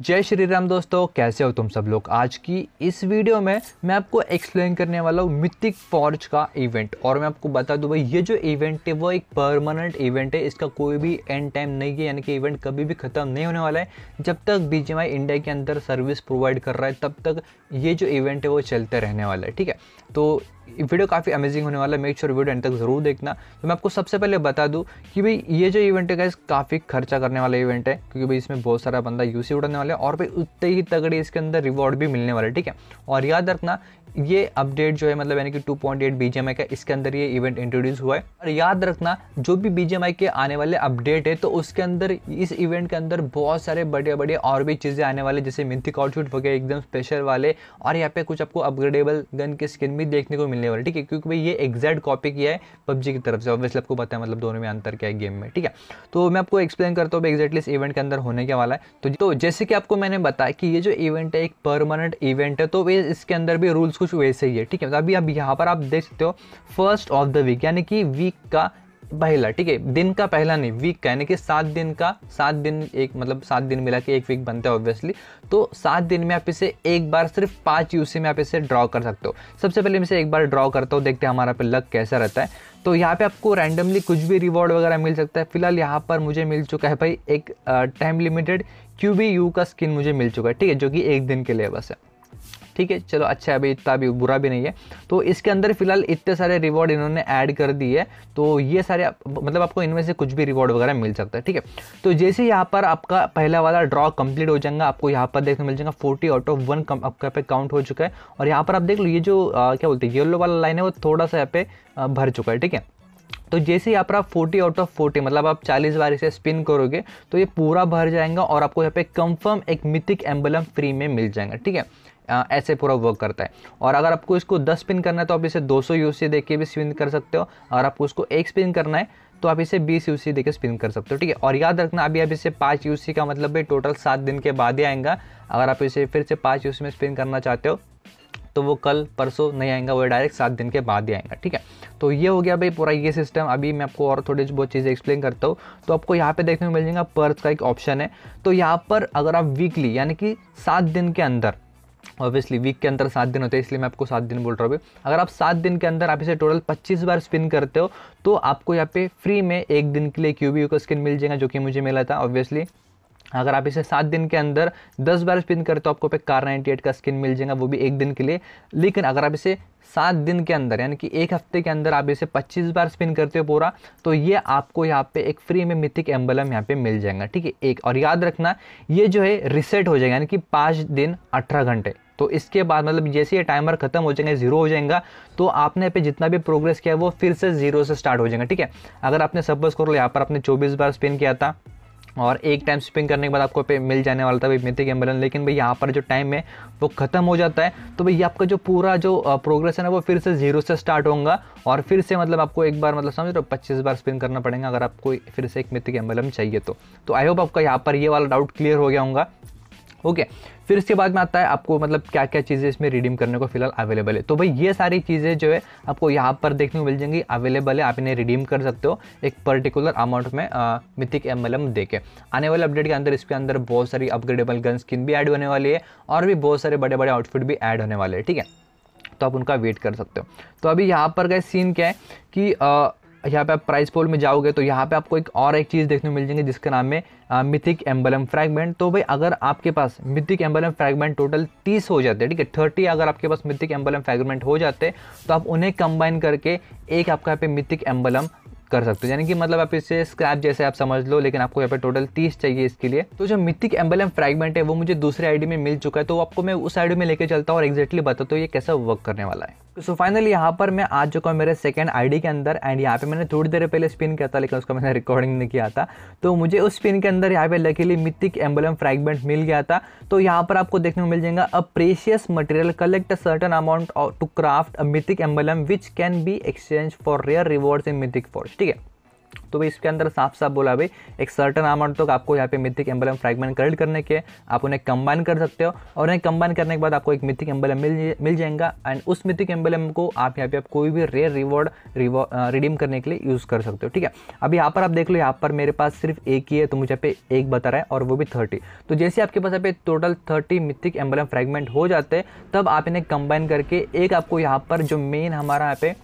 जय श्री राम दोस्तों, कैसे हो तुम सब लोग? आज की इस वीडियो में मैं आपको एक्सप्लेन करने वाला हूँ मिथिक फॉर्ज का इवेंट और मैं आपको बता दूँ भाई, ये जो इवेंट है, वो एक परमानेंट इवेंट है। इसका कोई भी एंड टाइम नहीं है, यानी कि इवेंट कभी भी ख़त्म नहीं होने वाला है। जब तक बी इंडिया के अंदर सर्विस प्रोवाइड कर रहा है, तब तक ये जो इवेंट है, वो चलते रहने वाला है, ठीक है? तो वीडियो काफ़ी अमेजिंग होने वाला है। मेक श्योर वीडियो एंड तक ज़रूर देखना। तो मैं आपको सबसे पहले बता दूँ कि भाई, ये जो इवेंट है काफ़ी खर्चा करने वाला इवेंट है, क्योंकि भाई इसमें बहुत सारा बंदा यूसी उड़ाने वाला है और भाई उतने ही तगड़े इसके अंदर रिवॉर्ड भी मिलने वाले ठीक है? और याद रखना, ये अपडेट जो है मतलब यानी कि 2.8 पॉइंट का, इसके अंदर ये इवेंट इंट्रोड्यूस हुआ है। और याद रखना, जो भी बीजेएमआई के आने वाले अपडेट है तो उसके अंदर, इस इवेंट के अंदर बहुत सारे बड़े बड़े और भी चीज़ें आने वाले जैसे मिंथिक आउटफिट वगैरह एकदम स्पेशल वाले, और यहाँ पे कुछ आपको अपग्रेडेबल गन की स्किन भी देखने को मिलने वाली ठीक है? क्योंकि भाई ये एग्जैक्ट कॉपी किया है पबजी की तरफ़ से। ऑब्वियसली आपको पता है मतलब दोनों में अंतर क्या है गेम में ठीक है? तो मैं आपको एक्सप्लेन करता हूँ एक्जैक्टली इस इवेंट के अंदर होने के वाला है। तो, तो जैसे कि आपको मैंने बताया कि ये जो इवेंट है एक परमानेंट इवेंट है तो इसके अंदर भी रूल्स कुछ वैसे ही है ठीक है? अभी अब यहाँ पर आप देख सकते हो फ़र्स्ट ऑफ़ द वीक यानी कि वीक का पहला, ठीक है? दिन का पहला नहीं वीक का, यानी कि सात दिन का, सात दिन एक मतलब सात दिन मिला के एक वीक बनता है ऑब्वियसली तो सात दिन में आप इसे एक बार सिर्फ़ पाँच यूसी में आप इसे ड्रॉ कर सकते हो। सबसे पहले मैं इसे एक बार ड्रॉ करता हूँ, देखते हैं हमारा पे लक कैसा रहता है। तो यहाँ पे आपको रैंडमली कुछ भी रिवॉर्ड वगैरह मिल सकता है। फ़िलहाल यहाँ पर मुझे मिल चुका है भाई एक टाइम लिमिटेड क्यू यू का स्किन मुझे मिल चुका है, ठीक है? जो कि एक दिन के लिए बस है। ठीक है चलो अच्छा अभी इतना भी बुरा भी नहीं है। तो इसके अंदर फ़िलहाल इतने सारे रिवॉर्ड इन्होंने ऐड कर दिए तो ये सारे मतलब आपको इनमें से कुछ भी रिवॉर्ड वगैरह मिल सकता है ठीक है? तो जैसे यहाँ पर आपका पहला वाला ड्रॉ कंप्लीट हो जाएगा आपको यहाँ पर देखने मिल जाएगा फोर्टी आउट ऑफ़ वन आपका पे काउंट हो चुका है। और यहाँ पर आप देख लो ये जो आ, क्या बोलते हैं येलो वाला लाइन है वो थोड़ा सा यहाँ पे भर चुका है ठीक है? तो जैसे ही आप 40 आउट ऑफ़ 40 मतलब आप 40 बार इसे स्पिन करोगे तो ये पूरा भर जाएगा और आपको यहाँ पे कंफर्म एक मिथिक एम्बलम फ्री में मिल जाएगा, ठीक है? ऐसे पूरा वर्क करता है। और अगर आपको इसको 10 स्पिन करना है तो आप इसे 200 सौ यूसी दे के भी स्पिन कर सकते हो। अगर आपको उसको एक स्पिन करना है तो आप इसे 20 यूसी देके स्पिन कर सकते हो, ठीक है? और याद रखना, अभी आप इसे पाँच यूसी का मतलब भाई टोटल सात दिन के बाद ही आएगा। अगर आप इसे फिर से पाँच यूसी में स्पिन करना चाहते हो तो वो कल, परसों नहीं आएगा, वो डायरेक्ट सात दिन के बाद ही आएगा, ठीक है? तो ये हो गया भाई पूरा ये सिस्टम अभी मैं आपको और थोड़ी बहुत चीज़ें एक्सप्लेन करता हूँ। तो आपको यहाँ पे देखने को मिल जाएगा पर्स का एक ऑप्शन है। तो यहाँ पर अगर आप वीकली यानी कि सात दिन के अंदर ऑब्वियसली वीक के अंदर सात दिन होते हैं, इसलिए मैं आपको सात दिन बोल रहा हूँ अगर आप सात दिन के अंदर आप इसे टोटल पच्चीस बार स्पिन करते हो तो आपको यहाँ पे फ्री में एक दिन के लिए क्यूबी का स्किन मिल जाएगा, जो कि मुझे मिला था ऑब्वियसली अगर आप इसे सात दिन के अंदर दस बार स्पिन करते हो आपको पे कार नाइन्टी एट का स्किन मिल जाएगा, वो भी एक दिन के लिए। लेकिन अगर आप इसे सात दिन के अंदर, यानी कि एक हफ़्ते के अंदर आप इसे पच्चीस बार स्पिन करते हो पूरा तो ये आपको यहाँ पे एक फ्री में मिथिक एम्बलम यहाँ पे मिल जाएगा, ठीक है? एक, और याद रखना, ये जो है रिसेट हो जाएगा, यानी कि पाँच दिन अठारह घंटे। तो इसके बाद मतलब जैसे ये टाइमर खत्म हो जाएगा ज़ीरो हो जाएगा तो आपने पे जितना भी प्रोग्रेस किया वो फिर से ज़ीरो से स्टार्ट हो जाएगा, ठीक है? अगर आपने सपोज़ करो यहाँ पर आपने चौबीस बार स्पिन किया था और एक टाइम स्पिंग करने के बाद आपको पे मिल जाने वाला था भाई मिथिक एंबुलेंस लेकिन भाई यहाँ पर जो टाइम है, वो ख़त्म हो जाता है। तो भाई आपका जो पूरा जो प्रोग्रेस है ना, वो फिर से ज़ीरो से स्टार्ट होगा और फिर से मतलब आपको एक बार मतलब समझ लो पच्चीस बार स्पिन करना पड़ेगा अगर आपको फिर से एक मिथिक एंबुलेंस चाहिए तो। तो आई होप आपका यहाँ पर ये वाला डाउट क्लियर हो गया होगा। ओके, फिर इसके बाद में आता है आपको मतलब क्या क्या चीज़ें इसमें रिडीम करने को फ़िलहाल अवेलेबल है। तो भाई, ये सारी चीज़ें जो है, आपको यहाँ पर देखने को मिल जाएँगी अवेलेबल है, आप इन्हें रिडीम कर सकते हो एक पर्टिकुलर अमाउंट में मिथिक एम एल दे के आने वाले अपडेट के अंदर इसके अंदर बहुत सारी अपग्रेडेबल गन स्किन भी ऐड होने वाली है और भी बहुत सारे बड़े बड़े आउटफिट भी ऐड होने वाले हैं, ठीक है? तो आप उनका वेट कर सकते हो। तो अभी यहाँ पर गए सीन क्या है कि यहाँ पे आप प्राइस पोल में जाओगे तो यहाँ पे आपको एक और एक चीज़ देखने को मिल जाएँगे जिसका नाम है मिथिक एम्बलम फ्रैगमेंट तो भाई अगर आपके पास मिथिक एम्बलम फ्रैगमेंट टोटल तीस हो जाते हैं ठीक है थर्टी अगर आपके पास मिथिक एम्बलम फ्रैगमेंट हो जाते तो आप उन्हें कंबाइन करके एक आपका यहाँ पे मिथिक एम्बलम कर सकते हो। यानी कि मतलब आप इसे स्क्रैप जैसे आप समझ लो, लेकिन आपको यहाँ पे टोटल तीस चाहिए इसके लिए। तो जो मिथिक एम्बलम फ्रैगमेंट है, वो मुझे दूसरे आईडी में मिल चुका है तो आपको मैं उस आईडी में लेके चलता हूँ और एक्जैक्टली बताता हूँ ये कैसा वर्क करने वाला है। सो फाइनली यहाँ पर मैं आ चुका हूँ मेरे सेकंड आईडी के अंदर एंड यहाँ पे मैंने थोड़ी देर पहले स्पिन किया था, लेकिन उसका मैंने रिकॉर्डिंग नहीं किया था। तो मुझे उस स्पिन के अंदर यहाँ पे लकीली मिथिक एम्बुलम फ्रैगमेंट मिल गया था। तो यहाँ पर आपको देखने को मिल जाएगा a precious material collect a certain amount to craft a mythic emblem which can be exchange for rare rewards in mythic force ठीक है? तो भाई इसके अंदर साफ़ साफ़ बोला भाई, एक सर्टन अमाउंट तक आपको यहाँ पे मिथिक एम्बलम फ्रैगमेंट कलेक्ट करने के, आप उन्हें कंबाइन कर सकते हो और उन्हें कंबाइन करने के बाद आपको एक मिथिक एम्बलम मिल मिल जाएगा एंड उस मिथिक एम्बलम को आप यहाँ पे आप कोई भी रेयर रिवॉर्ड रिडीम करने के लिए यूज़ कर सकते हो, ठीक है? अब यहाँ पर आप देख लो, यहाँ पर मेरे पास सिर्फ़ एक ही है तो मुझे पे एक बता रहा है और वो भी थर्टी तो जैसे आपके पास यहाँ पे total thirty mythic emblem fragment हो जाते हैं तब आप इन्हें कंबाइन करके एक आपको यहाँ पर जो मेन हमारा यहाँ पे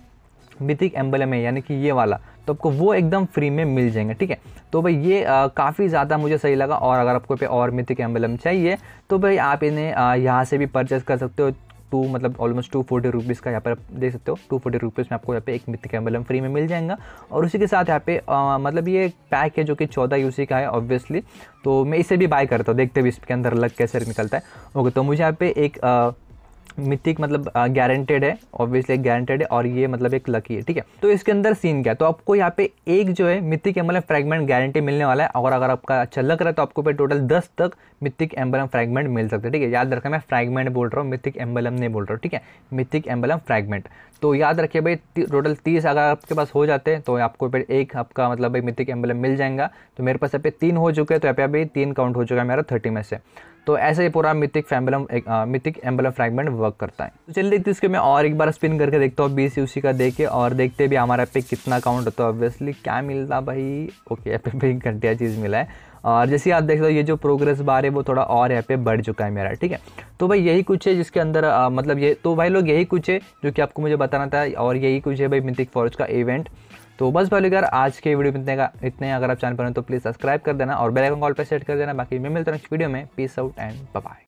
मिथिक एम्बलम है यानी कि ये वाला तो आपको वो एकदम फ्री में मिल जाएँगे ठीक है? तो भाई ये काफ़ी ज़्यादा मुझे सही लगा और अगर आपको पे और मिथिक एम्बलम चाहिए तो भाई आप इन्हें यहाँ से भी परचेज़ कर सकते हो टू मतलब ऑलमोस्ट टू फोर्टी रुपीज़ का यहाँ पर देख सकते हो। टू फोर्टी रुपीज़ में आपको यहाँ पे एक मिथिक एम्बलम फ्री में मिल जाएगा और उसी के साथ यहाँ पे आ, मतलब ये पैक है जो कि चौदह यूसी का है ऑब्वियसली तो मैं इसे भी बाय करता हूँ देखते हुए इसके अंदर अलग कैसे निकलता है। ओके तो मुझे यहाँ पे एक मिथिक मतलब गारंटेड है ऑब्वियसली गारंटेड है और ये मतलब एक लकी है, ठीक है? तो इसके अंदर सीन क्या तो आपको यहाँ पे एक जो है, मिथिक एम्बलम फ्रैगमेंट गारंटी मिलने वाला है और अगर आपका अच्छा लग रहा है तो आपको पे टोटल दस तक मिथिक एम्बलम फ्रैगमेंट मिल सकते हैं, ठीक है? याद रखा मैं फ्रैगमेंट बोल रहा हूँ, मिथिक एम्बलम नहीं बोल रहा हूँ, ठीक है? मिथिक एम्बलम फ्रैगमेंट तो याद रखिए भाई टोटल तीस अगर आपके पास हो जाते हैं तो आपको फिर एक आपका मतलब भाई मिथिक एम्बलम मिल जाएगा। तो मेरे पास यहाँ पे तीन हो चुके हैं तो यहाँ पे अभी तीन काउंट हो चुका है मेरा थर्टी में से। तो ऐसे पूरा मिथिक फैम्बलम मिथिक एम्बलम फ्रैगमेंट वर्क करता है। तो चलिए देखते हैं इसके मैं और एक बार स्पिन करके देखता हूँ बीस उसी का देखे और देखते भी हमारा पे कितना काउंट होता है। ऑब्वियसली क्या मिलता भाई? ओके पे भाई घंटिया चीज़ मिला है। और जैसे आप देख सकते हो ये जो प्रोग्रेस बार है वो थोड़ा और यहाँ पे बढ़ चुका है मेरा ठीक है? तो भाई यही कुछ है जिसके अंदर आ, मतलब ये तो भाई लोग यही कुछ है जो कि आपको मुझे बताना था और यही कुछ है भाई मिथिक फॉरेस्ट का इवेंट तो बस भाई अगर आज के वीडियो में इतने का इतने अगर आप चैनल पर हैं तो प्लीज़ सब्सक्राइब कर देना और बेल आइकन कॉल पर सेट कर देना। बाकी मैं मिलता हूँ नेक्स्ट वीडियो में। Peace out and bye